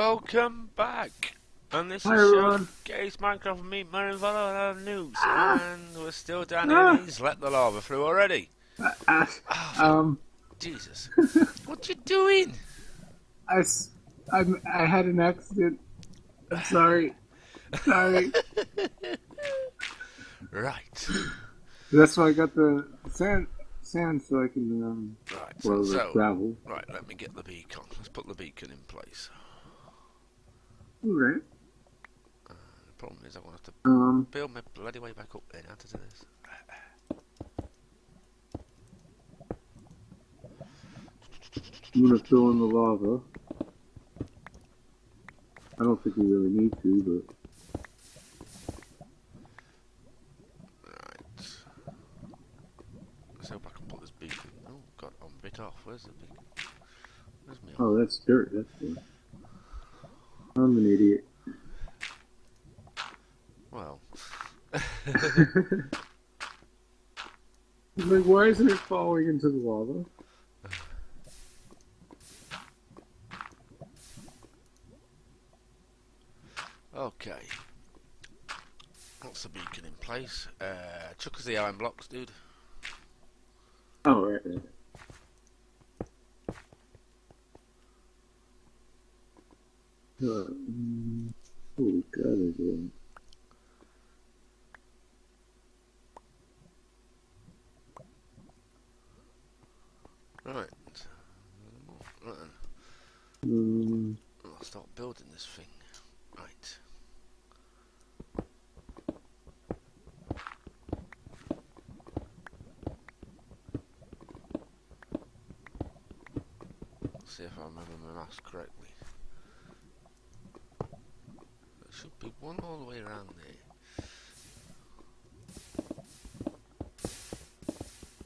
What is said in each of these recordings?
welcome back. And this Hi, is everyone. Gaze Minecraft and me, Myrninvollo News. Ah. And we're still down Ah. here. He's let the lava through already. Uh, uh, Oh, um, Jesus. what you doing? I, I'm- I had an accident. I'm sorry. Sorry. Right. That's why I got the sand, sand so I can, um, Right. So, the so, gravel. right, let me get the beacon. Let's put the beacon in place. Alright. The problem is I'm going to have to Um, build my bloody way back up there now to do this. I'm gonna fill in the lava. I don't think we really need to, but Right. Let's hope I can put this beacon. Oh, God, I'm bit I'm an idiot. Well. like, why isn't it falling into the lava? Okay. That's the beacon in place. Uh, chuck us the iron blocks, dude. Oh, right, right. Mm, God, is? Right. Right I'll start building this thing. Right. See if I remember my maths correctly. There should be one all the way around there.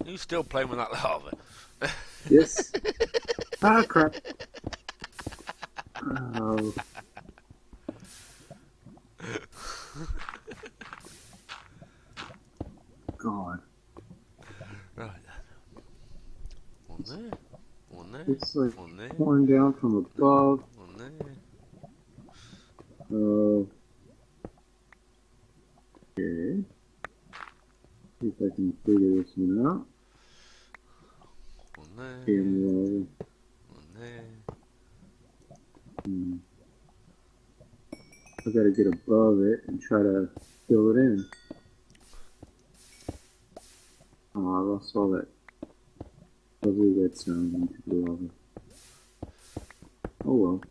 You still playing with that lava? yes. ah, crap. Oh. God. Right then. One there. One there. It's like One there. pouring down from above. One there. Uh, okay. See if I can figure this one out. One there. Camera. One there. Hmm. I gotta get above it and try to fill it in. Oh, I lost all that lovely red sound into the lava. Oh well.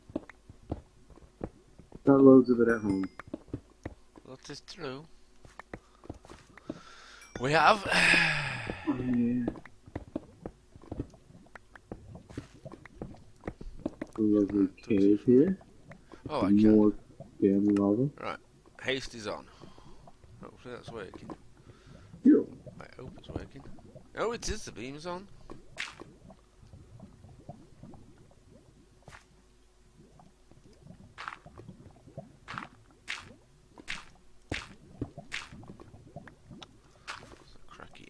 Got loads of it at home. That is true. We have. Oh yeah. A lovely cave here. Oh, I can. Damn lava. Haste is on. Hopefully that's working. Yo. I hope it's working. Oh, it is. The beam's on. There's a crack here.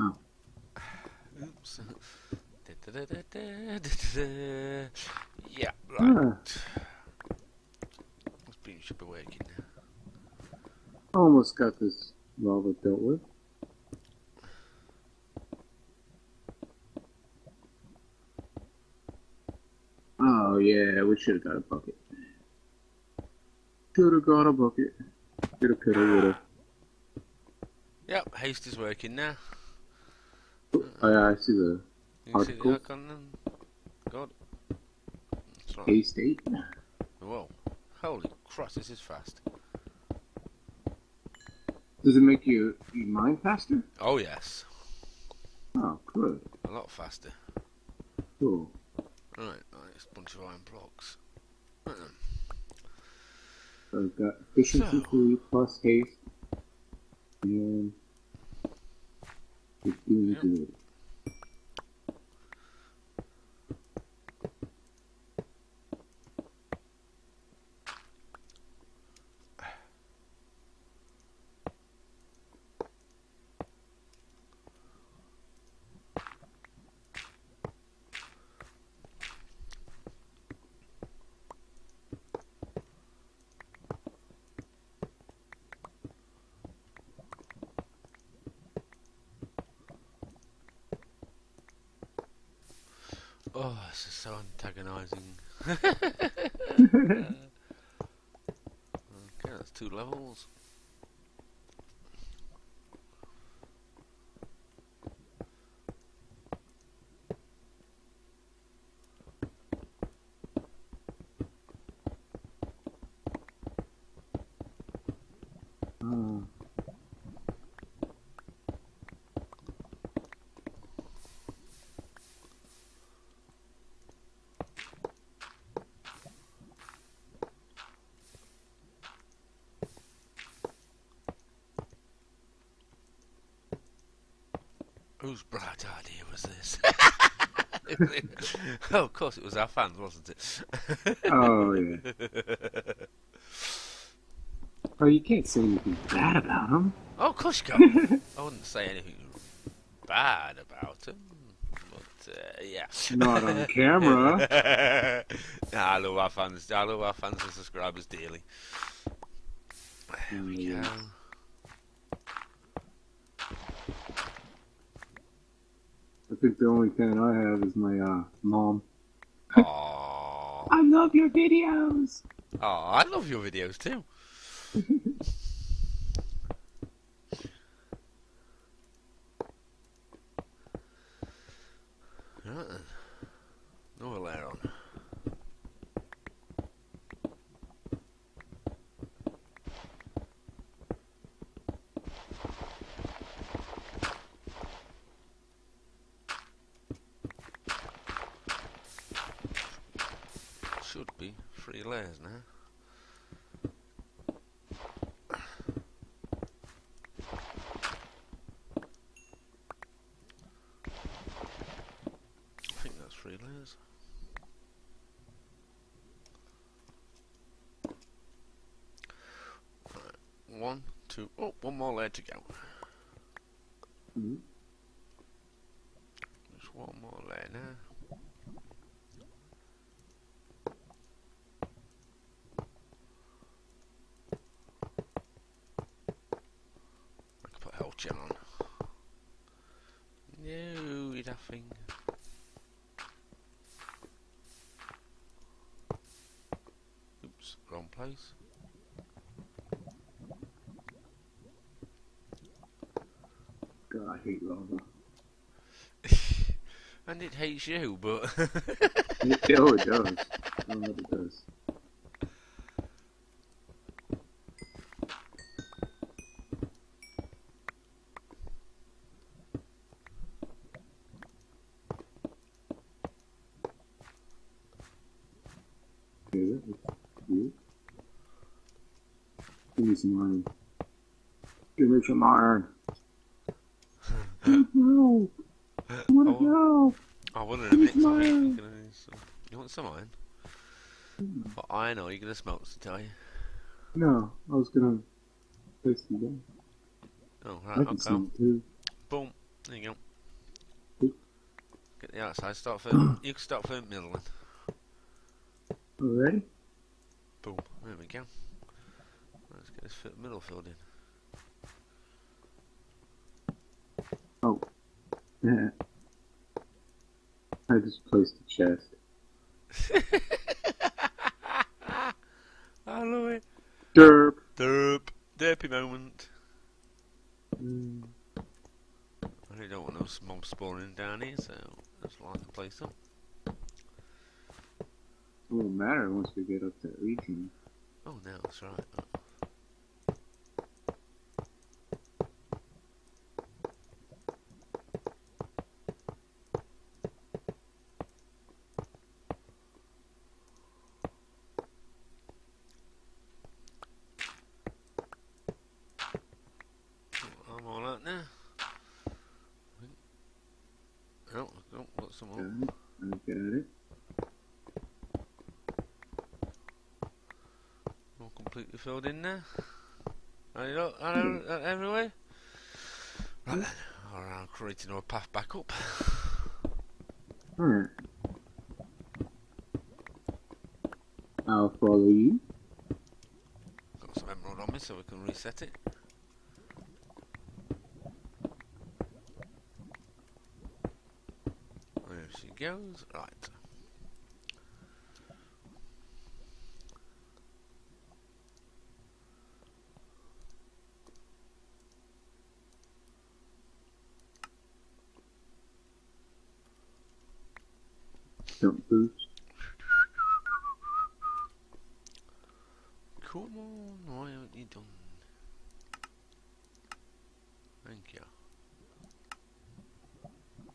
Oh. Yeah, right. This beam should be working almost got this lava dealt with. Oh yeah, we should have got a bucket. Should have got a bucket. Shoulda, coulda, woulda. Yep, haste is working now. Oh yeah, I see the You can see the icon? God. That's right. K State. Whoa. Holy crap, this is fast. Does it make you, you mine faster? Oh, yes. Oh, good. A lot faster. Cool. Right, A bunch of iron blocks. Right then. So I've got efficiency So. three plus haste. And It's doing Oh, this is so antagonising. Uh, okay, that's two levels. Ah, Whose bright idea was this? oh, of course, it was our fans, wasn't it? oh yeah. Oh, you can't say anything bad about him. Oh, of course you can. I wouldn't say anything bad about him, but uh, yeah. Not on camera. nah, I love our fans. I love our fans and subscribers dearly. There we Yeah. go. I think the only fan I have is my uh, mom. Aww. I love your videos. Oh, I love your videos too. right then. Another layer Should be three layers now. I think that's three layers. Right, One, two, oh, one more layer to go. Mhm. Just one more layer now. I can put health gem on. No, you nothing. Oops, wrong place. God, I hate lava. and it hates you, but It, oh, it does. I don't know what it does. Okay, that looks good. Give me some iron. Iron. no! I wanna Oh. go! I wonder in a minute. Use Tommy, if mine. you're gonna use some- You want some iron? What iron or are you gonna smelt to tell you? No, I was gonna place them down. Oh, I right, can okay. too. Boom. There you go. Get the outside. Start for you can start for middle then. Already? Boom. There we go. Let's get this middle filled in. I just placed the chest. I love it. Derp! Derp. Derpy moment. Mm, I really don't want no mobs spawning down here, so let's line the place up. it won't matter once we get up that region. Oh no, that's right. I'm all out now. some Got more. it. I got it. All completely filled in there. Are you look, are you- uh, everywhere? Right then, Alright, I'm creating a path back up. Alright. I'll follow you. Got some emerald on me so we can reset it. There she goes. Right. Jump boost. Come on, why haven't you done? Thank you.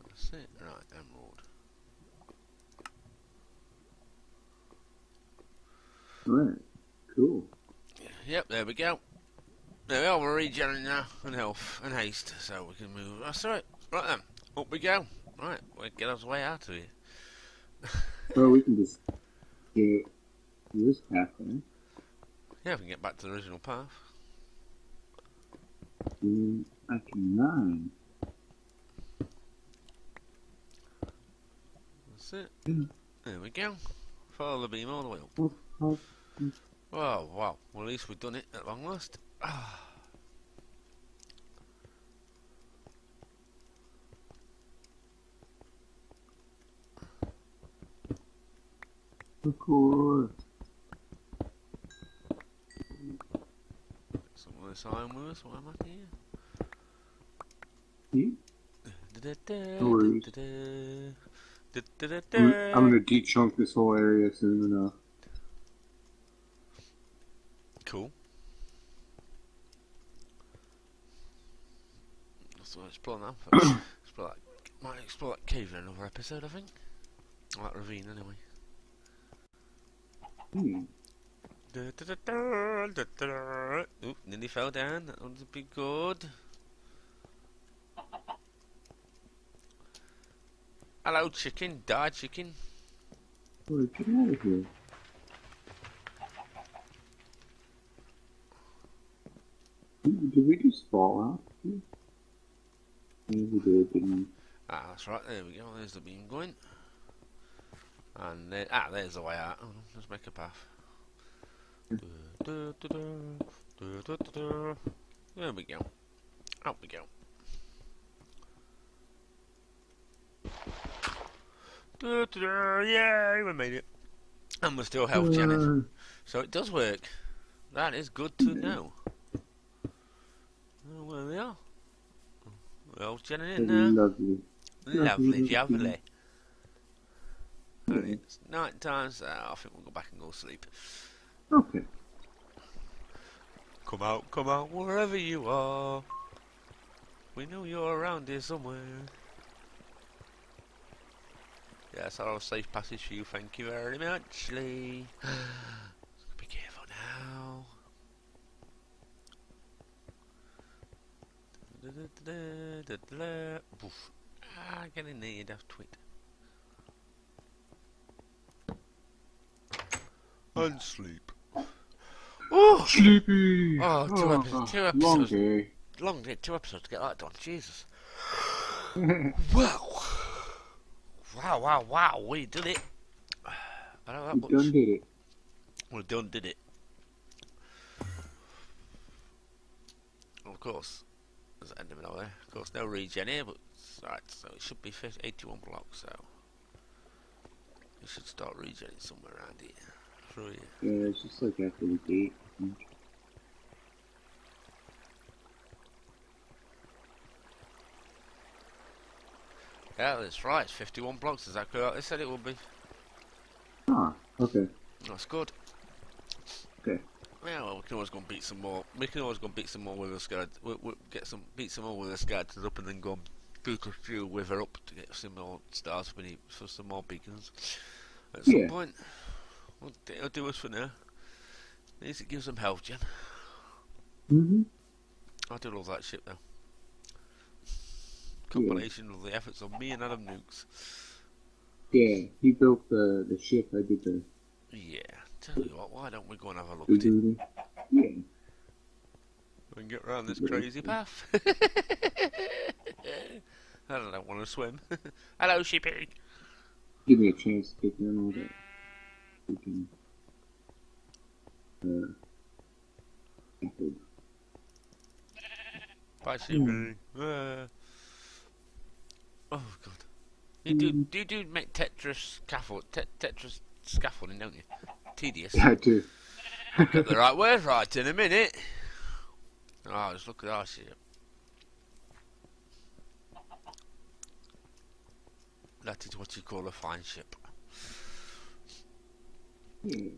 That's it. Right, emerald. Alright. Cool. Yep, there we go. There we are, we're regenerating now, and health, and haste, so we can move. That's right. Right then, up we go. Right, we'll get us way out of here. well, we can just get this path then. Yeah, we can get back to the original path. And I can nine. That's it. There we go. Follow the beam all the way up. Oh, oh, Wow, wow. Well, at least we've done it at long last. Of course. Some of this iron with us. What am I here? I'm gonna de-chunk this whole area soon enough. Cool. So explore that. first. explore that. Might explore that cave in another episode, I think. Or that ravine, anyway. Hmm. Oop, nearly fell down. That would be good. Hello, chicken. Die, chicken. Boy, get out of here. Did we just fall out? Yeah, we did, didn't we? Ah, that's right. There we go. There's the beam going. And there, ah, there's the way out. Oh, let's make a path. There we go. Out we go. Yay, we made it. And we're still health Janet. So it does work. That is good to know. Well, we are. Well, Janet in there. lovely. Lovely, Lovely. And it's night time, so I think we'll go back and go sleep. Okay. Come out, come out, wherever you are. We know you're around here somewhere. Yes, our safe passage for you, thank you very much, Lee. Be careful now. Da-da-da-da-da-da. Oof. Ah, in there, you daft twit. And sleep. Oh! Sleepy. Oh, two episodes- two Long episodes. day. long day, two episodes to get that done. Jesus. wow. Wow, wow, wow. We did it. I know that we much. done did it. We done did it. Of course, there's an enderman over there. Of course, no regen here, but right, so it should be 50, 81 blocks, so we should start regenning somewhere around here. Through here. Yeah, it's just like after the gate. I think. Yeah, that's right. It's 51 blocks, exactly like they said it would be. Ah, okay. That's good. Okay. Yeah, well, we can always go and beat some more. We can always go and beat some more with a scourge. We, we get some beat some more with a scourge up, and then go and book a few with her up to get some more stars. We need for some more beacons at some Yeah. point. Well, it'll do us for now. At least it gives them health, Jen. Mm-hmm. I do love that ship though. Combination of the efforts of me and Adam Nukes. Yeah, he built the the ship. I did the Yeah. Tell you what, why don't we go and have a look at it? Yeah. We can get around this crazy path. I don't want to swim. Hello, sheepy. Give me a chance to get down all that. Freaking. Uh. scaffold. Bye, sheepy. Uh, oh god. You do you do make Tetris scaffold te- Tetris scaffolding, don't you? Tedious. Yeah, I do. Get the right word right in a minute. Oh, just look at our ship. That is what you call a fine ship. It-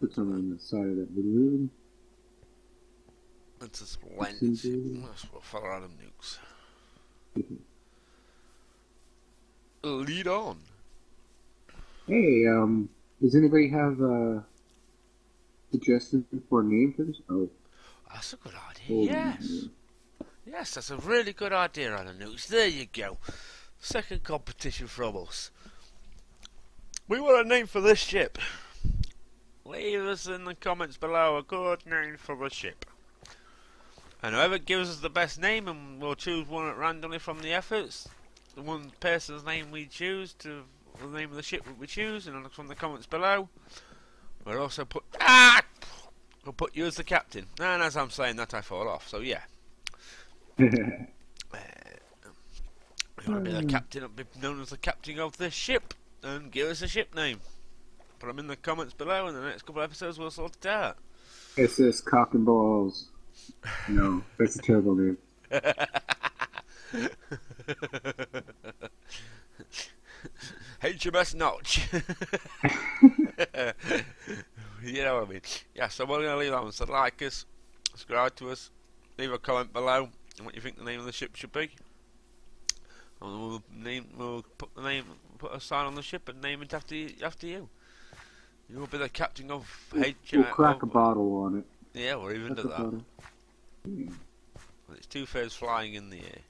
Put some on the side of that balloon. It's a splendid ship. That's what Father Adam nukes. Lead on. Hey, um, does anybody have uh, a suggestion for a name for this? Oh, That's a good idea. on. Yes. Yes, that's a really good idea, Adam Nukes. There you go. Second competition from us. We want a name for this ship. Leave us in the comments below a good name for the ship. And whoever gives us the best name, and we'll choose one randomly from the efforts, the one person's name we choose to the name of the ship that we choose, and from the comments below. We'll also put ah, we'll put you as the captain. And as I'm saying that, I fall off. So yeah. Uh, you want to be the Hmm. captain, be known as the captain of this ship, and give us a ship name. Put them in the comments below, and the next couple of episodes we'll sort it out. SS Cock and Balls. No, that's a terrible name. HMS Notch. you know what I mean? Yeah, so we're going to leave that one. So like us, subscribe to us, leave a comment below on what you think the name of the ship should be. And we'll name, we'll put the name, put a sign on the ship and name it after you, after you. You will be the captain of HMS. We'll crack a bottle on it. Yeah, or even do that. It's two thirds flying in the air.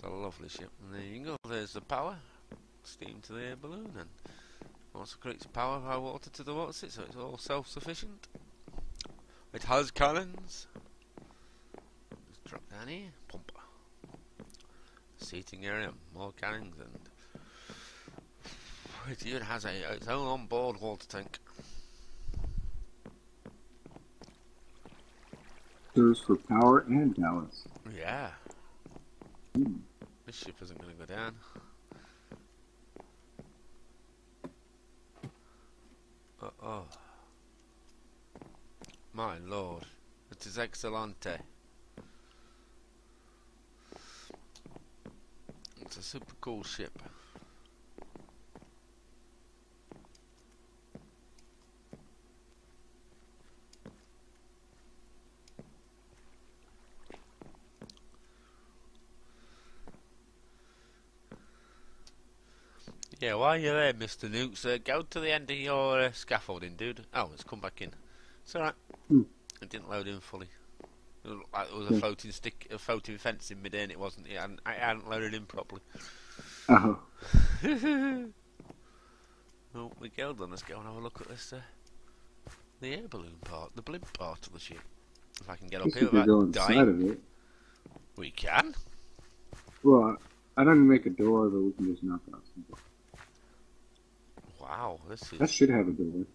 It's a lovely ship. And there you go. There's the power. Steam to the air balloon and also creates power by water to the water seat, so it's all self-sufficient. It has cannons. Just drop down here. Pump. Seating area. More cannons and it even has a, its own on-board water tank. Serves for power and ballast. Yeah. Hmm. This ship isn't going to go down. Uh oh. My lord. It is excellente. It's a super cool ship. Yeah, while you're there, Mr. Nukes, uh, go to the end of your uh, scaffolding, dude. Oh, it's come back in. It's alright. Hmm. It didn't load in fully. It looked like there was a Hmm. floating stick, a floating fence in mid-air, and it wasn't. It hadn't, it hadn't loaded in properly. Oh, oh, Miguel, then let's go and have a look at this. Uh, the air balloon part, the blimp part of the ship. If I can get up here we without dying, we can. Well, I don't make a door, but we can just knock out some doors. Wow, this is That should have a door.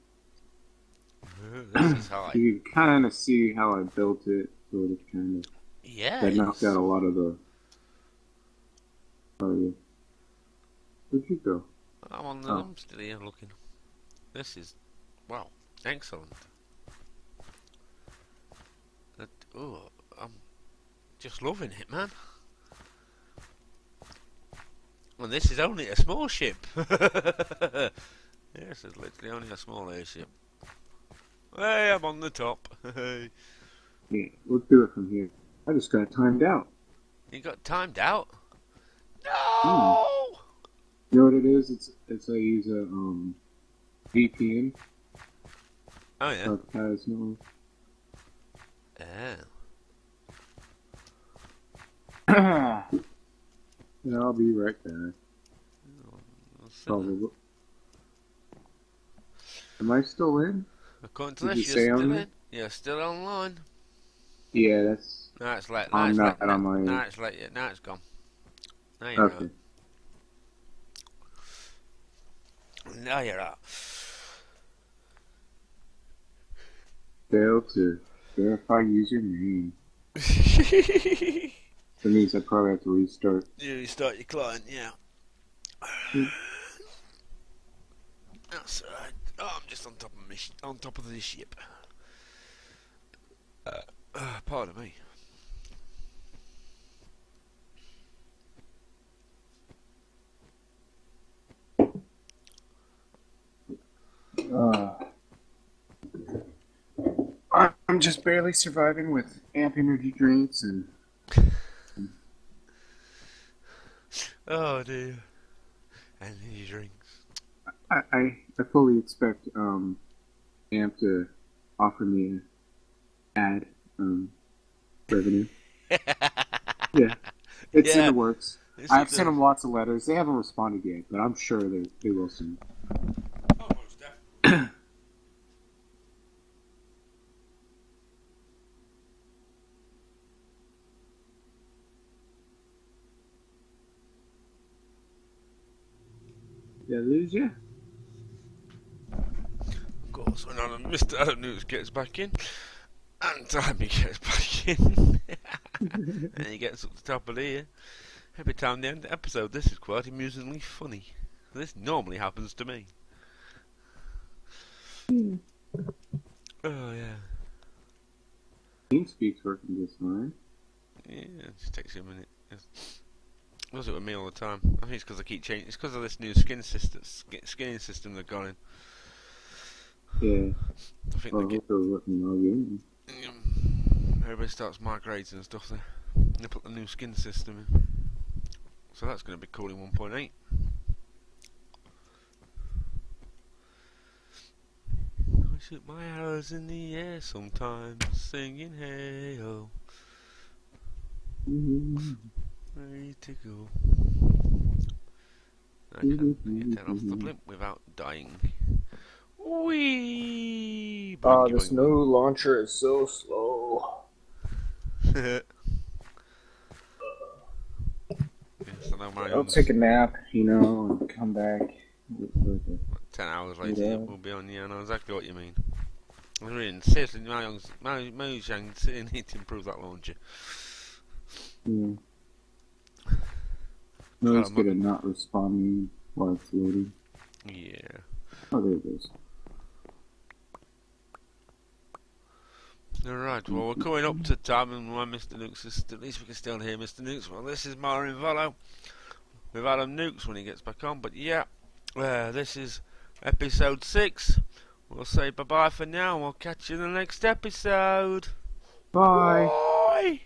this is high. You can kind of see how I built it, sort of, kind of. Yeah, I knocked out a lot of the. Oh yeah. Where'd you go? I'm on the. Oh. I'm still here looking. This is wow, excellent. That, oh, I'm just loving it, man. And this is only a small ship. yes, it's literally only a small airship. Hey, I'm on the top. Hey, Yeah, we'll do it from here. I just got timed out. you got timed out. No. You know what it is? It's it's I use a um VPN. Oh yeah. Paths Network. Yeah. I'll be right back. I'll sit there. Probably. Am I still in? According to Did this, you you're still in. You're still online. Yeah, that's No, it's late. No, I'm it's not late. on my- No, it's late. yet. No, it's gone. No, you're okay. out. No, you're out. Fail to verify username. That means I probably have to restart. you restart your client, yeah. Hmm. That's alright. Oh, I'm just on top of sh- on top of this ship. Uh, uh, pardon me. Uh, I'm just barely surviving with amp energy drinks and Oh dear. And he drinks. I, I, I fully expect um, AMP to offer me ad um, revenue. Yeah, it's in the works. This I've sent them lots of letters. They haven't responded yet, but I'm sure they, they will soon. Almost definitely. Did I lose you? Of course, when Adam, Mr. Adam Nukes gets back in, and Timmy gets back in, and he gets up the top of the ear. Every time they end the episode, this is quite amusingly funny. This normally happens to me. Oh yeah, TeamSpeak's working just fine. yeah. It just takes you a minute. Yes. Does it with me all the time. I think it's because I keep changing. It's because of this new skin system, skin, skinning system they've got in. Yeah, I think well, they I get working well again. Um, everybody starts migrating and stuff there. They put the new skin system in. So that's going to be cool in 1.8. I shoot my arrows in the air sometimes, singing hey ho, Mhm. ready to go. I can't get off the blimp without dying. Wee. Oh, this new launcher is so slow. I know my I'll take a nap, you know, and come back. Ten hours later, Yeah. we'll be on. Yeah, I know exactly what you mean. I mean, seriously, Mojang's, Mo- Mojang still need to improve that launcher. Yeah. No, it's good at not responding while it's loading. Yeah. Oh, there it goes. Alright, well, we're coming up to time, and when Mr. Nukes is. At least we can still hear Mr. Nukes. Well, this is Myrninvollo with Adam Nukes when he gets back on, but yeah, uh, this is episode 6. We'll say bye bye for now, and we'll catch you in the next episode. Bye. Bye!